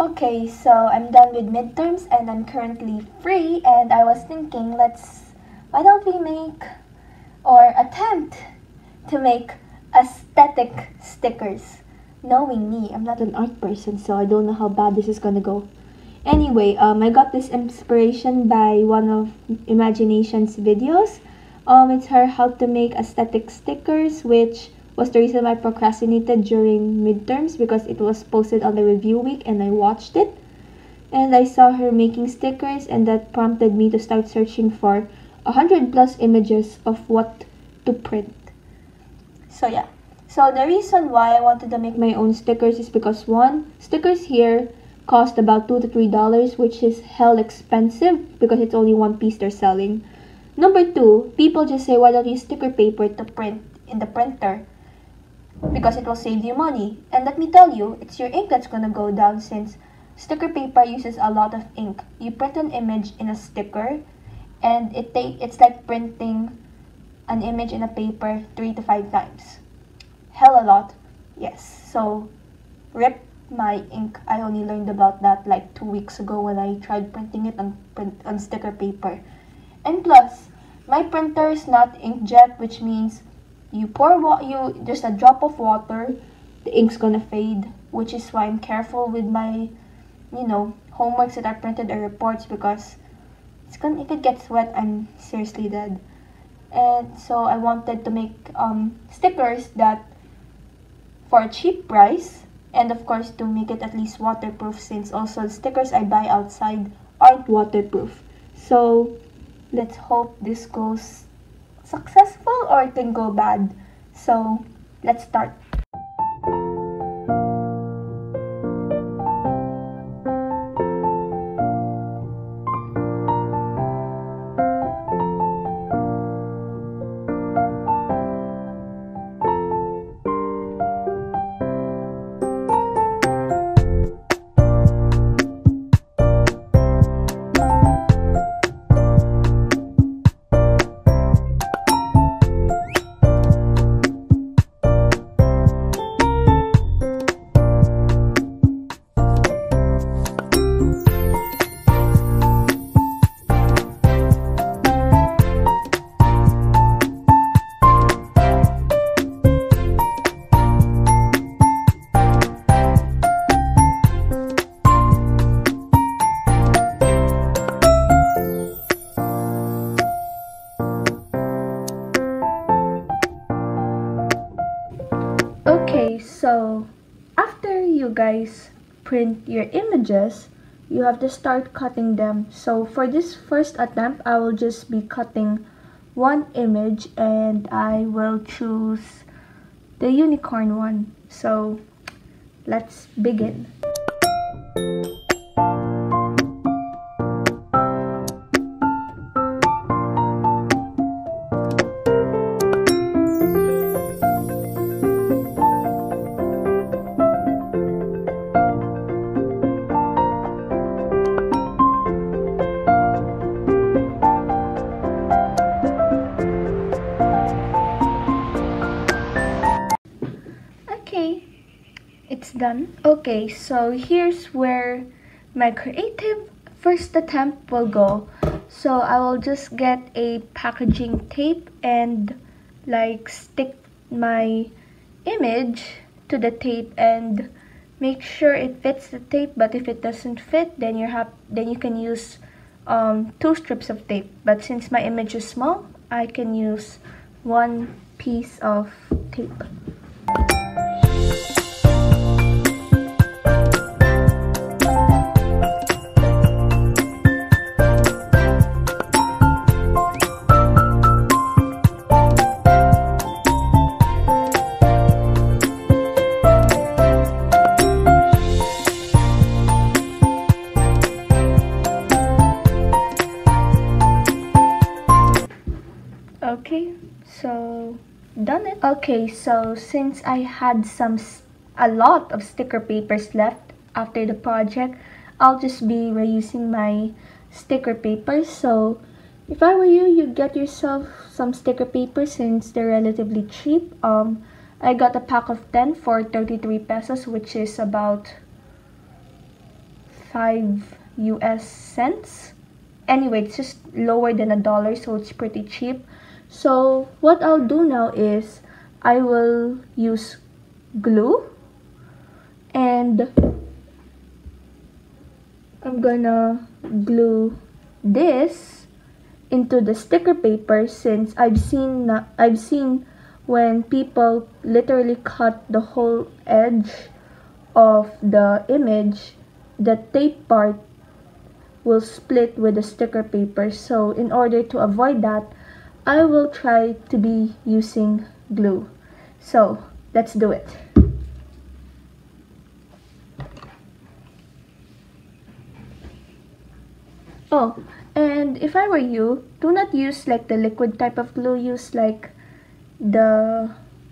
Okay, so I'm done with midterms and I'm currently free and I was thinking let's why don't we make or attempt to make aesthetic stickers. Knowing me, I'm not an art person so I don't know how bad this is gonna go. Anyway, um, I got this inspiration by one of Imagination's videos. Um, it's her how to make aesthetic stickers which was the reason I procrastinated during midterms because it was posted on the review week and I watched it. And I saw her making stickers and that prompted me to start searching for 100 plus images of what to print. So yeah. So the reason why I wanted to make my own stickers is because one, stickers here cost about 2 to 3 dollars which is hell expensive because it's only one piece they're selling. Number two, people just say why don't you sticker paper to print in the printer because it will save you money. And let me tell you, it's your ink that's gonna go down since sticker paper uses a lot of ink. You print an image in a sticker and it take it's like printing an image in a paper three to five times. Hell a lot. Yes. So rip my ink. I only learned about that like two weeks ago when I tried printing it on print on sticker paper. And plus, my printer is not inkjet, which means you pour what you just a drop of water the ink's gonna fade which is why i'm careful with my you know homeworks that are printed or reports because it's gonna if it gets wet i'm seriously dead. And so i wanted to make um, stickers that for a cheap price and of course to make it at least waterproof since also the stickers i buy outside aren't waterproof. So let's hope this goes successful or it can go bad. So let's start. Guys print your images, you have to start cutting them. So for this first attempt, I will just be cutting one image and I will choose the unicorn one. So let's begin. Okay, it's done. Okay, so here's where my creative first attempt will go. So I will just get a packaging tape and like stick my image to the tape and make sure it fits the tape but if it doesn't fit then you have then you can use um, two strips of tape but since my image is small I can use one piece of tape. Okay, so done it. Okay, so since I had some a lot of sticker papers left after the project, I'll just be reusing my sticker papers. So if I were you, you'd get yourself some sticker paper since they're relatively cheap. Um, I got a pack of 10 for 33 pesos, which is about 5 US cents. Anyway, it's just lower than a dollar, so it's pretty cheap. So what I'll do now is I will use glue and I'm gonna glue this into the sticker paper since I've seen I've seen when people literally cut the whole edge of the image the tape part will split with the sticker paper. So in order to avoid that I will try to be using glue. So let's do it. Oh and if I were you do not use like the liquid type of glue. Use like the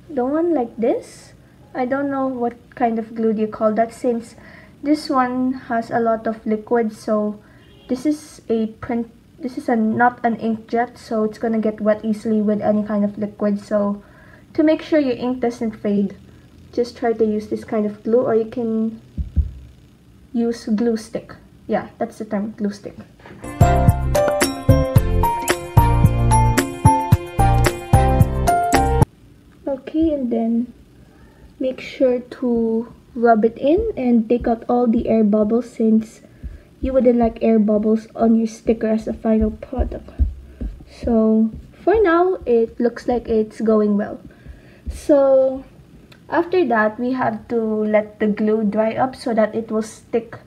the one like this. I don't know what kind of glue do you call that since this one has a lot of liquid so this is a print this is a not an inkjet so it's gonna get wet easily with any kind of liquid. So to make sure your ink doesn't fade just try to use this kind of glue or you can use glue stick. Yeah that's the term glue stick. Okay and then make sure to rub it in and take out all the air bubbles since you wouldn't like air bubbles on your sticker as a final product. So for now it looks like it's going well. So after that we have to let the glue dry up so that it will stick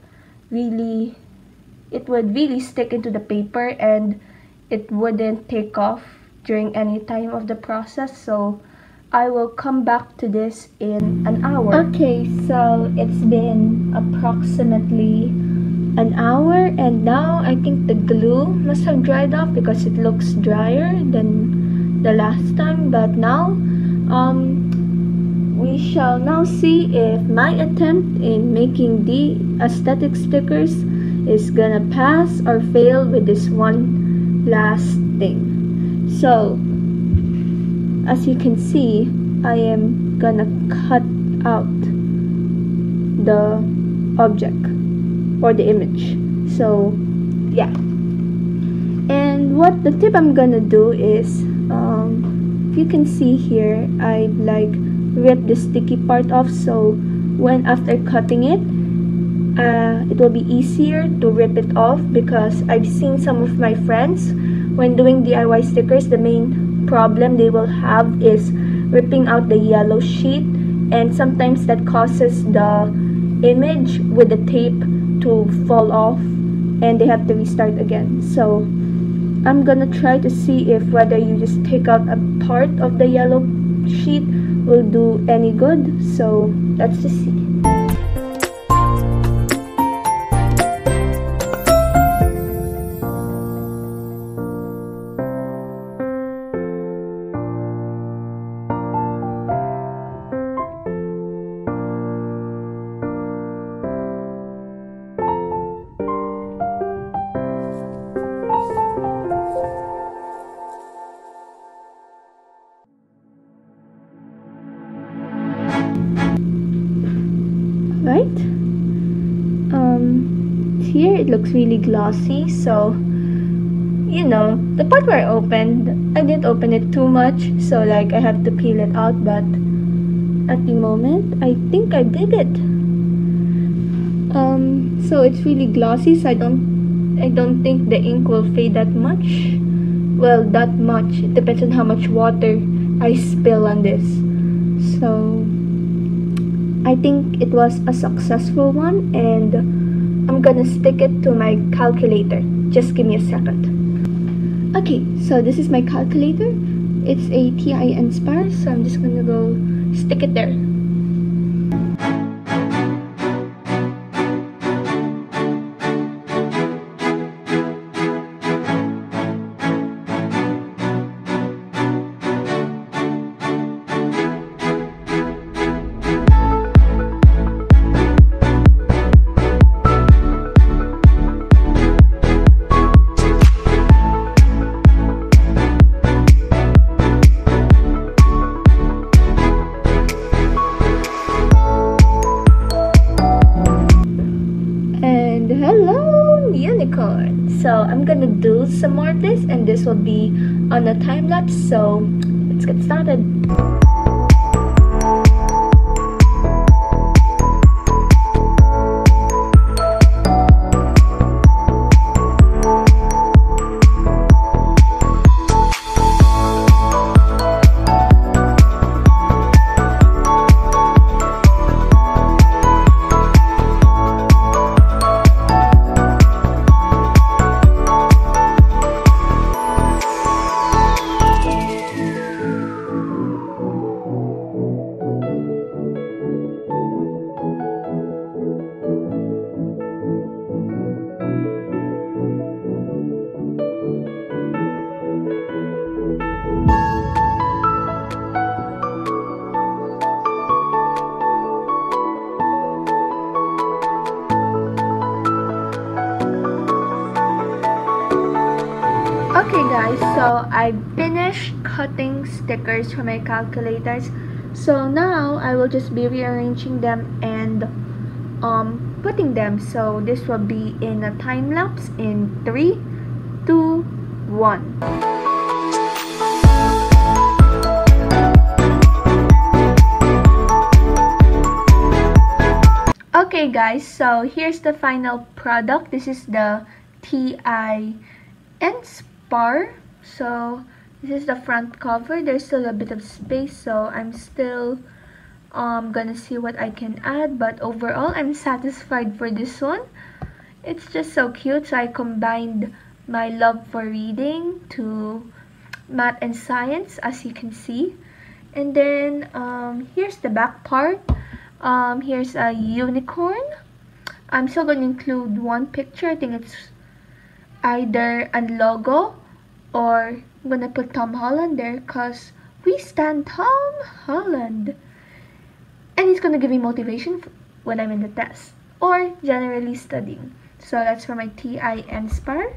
really it would really stick into the paper and it wouldn't take off during any time of the process. So I will come back to this in an hour. Okay, so it's been approximately an hour and now I think the glue must have dried off because it looks drier than the last time but now um, we shall now see if my attempt in making the aesthetic stickers is gonna pass or fail with this one last thing. So as you can see I am gonna cut out the object or the image. So yeah. And what the tip I'm gonna do is um, if you can see here I like rip the sticky part off. So when after cutting it uh, it will be easier to rip it off because I've seen some of my friends when doing DIY stickers the main problem they will have is ripping out the yellow sheet and sometimes that causes the image with the tape to fall off and they have to restart again. So I'm gonna try to see if whether you just take out a part of the yellow sheet will do any good. So let's just see looks really glossy so you know the part where I opened I didn't open it too much so like I have to peel it out but at the moment I think I did it. Um so it's really glossy so I don't I don't think the ink will fade that much. Well that much. It depends on how much water I spill on this. So I think it was a successful one and I'm gonna stick it to my calculator. Just give me a second. Okay, so this is my calculator. It's a TI Nspire, so I'm just gonna go stick it there. Some more of this and this will be on a time lapse so let's get started guys, so I finished cutting stickers for my calculators. So now I will just be rearranging them and um, putting them. So this will be in a time lapse in 3, 2, 1. Okay guys, so here's the final product. This is the TI Nspire. So this is the front cover. There's still a bit of space, so I'm still um, gonna see what I can add. But overall, I'm satisfied for this one. It's just so cute. So I combined my love for reading to math and science, as you can see. And then um, here's the back part. Um, here's a unicorn. I'm still to include one picture. I think it's either a logo or I'm to put Tom Holland there because we stand Tom Holland. And he's to give me motivation when I'm in the test or generally studying. So that's for my TI Nspire.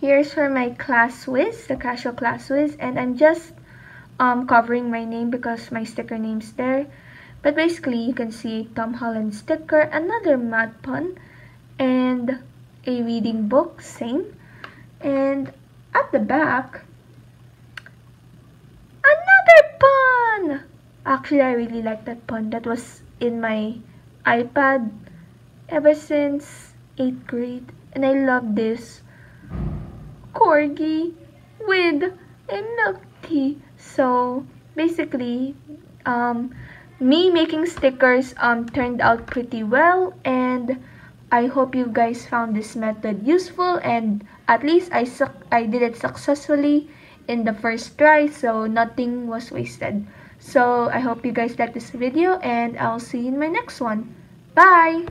Here's for my class ClassWiz, the Casio class ClassWiz, and I'm just um, covering my name because my sticker name's there. But basically, you can see Tom Holland sticker, another mad pun, and a reading book, same. And at the back, another pun! Actually, I really like that pun. That was in my iPad ever since 8th grade. And I love this corgi with a milk tea. So basically, um, me making stickers um, turned out pretty well and I hope you guys found this method useful and at least I, I did it successfully in the first try so nothing was wasted. So I hope you guys like this video and I'll see you in my next one. Bye!